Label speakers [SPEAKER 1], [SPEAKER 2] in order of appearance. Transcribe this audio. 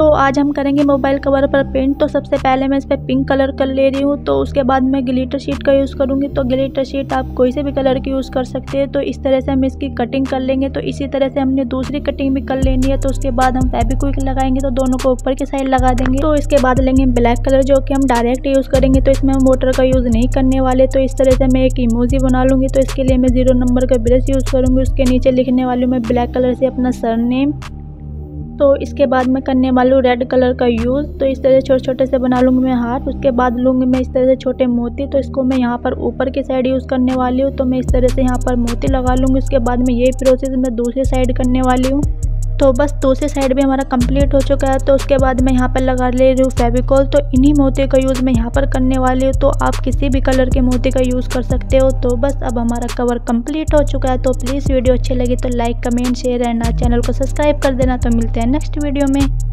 [SPEAKER 1] तो आज हम करेंगे मोबाइल कवर पर पेंट। तो सबसे पहले मैं इस पर पिंक कलर कर ले रही हूँ। तो उसके बाद मैं ग्लिटर शीट का यूज़ करूँगी। तो ग्लिटर शीट आप कोई से भी कलर की यूज़ कर सकते हैं। तो इस तरह से हम इसकी कटिंग कर लेंगे। तो इसी तरह से हमने दूसरी कटिंग भी कर लेनी है। तो उसके बाद हम फेबिक्विक लगाएँगे। तो दोनों को ऊपर की साइड लगा देंगे। तो इसके बाद लेंगे ब्लैक कलर, जो कि हम डायरेक्ट यूज़ करेंगे। तो इसमें हम मोटर का यूज़ नहीं करने वाले। तो इस तरह से मैं एक इमोजी बना लूँगी। तो इसके लिए मैं ज़ीरो नंबर का ब्रश यूज़ करूँगी। उसके नीचे लिखने वाली मैं ब्लैक कलर से अपना सर तो इसके बाद मैं करने वाली हूँ रेड कलर का यूज़ तो इस तरह से छोटे छोटे से बना लूँगी मैं हाथ उसके बाद लूँगी मैं इस तरह से छोटे मोती। तो इसको मैं यहाँ पर ऊपर की साइड यूज़ करने वाली हूँ। तो मैं इस तरह से यहाँ पर मोती लगा लूँगी। उसके बाद में यही प्रोसेस मैं दूसरी साइड करने वाली हूँ। तो बस दूसरी साइड भी हमारा कंप्लीट हो चुका है तो उसके बाद मैं यहाँ पर लगा ले रही हूँ फेविकॉल। तो इन्हीं मोती का यूज़ मैं यहाँ पर करने वाली हूँ तो आप किसी भी कलर के मोती का यूज़ कर सकते हो। तो बस अब हमारा कवर कंप्लीट हो चुका है तो प्लीज़ वीडियो अच्छी लगी तो like, comment, share and channel को सब्सक्राइब कर देना। तो मिलते हैं नेक्स्ट वीडियो में।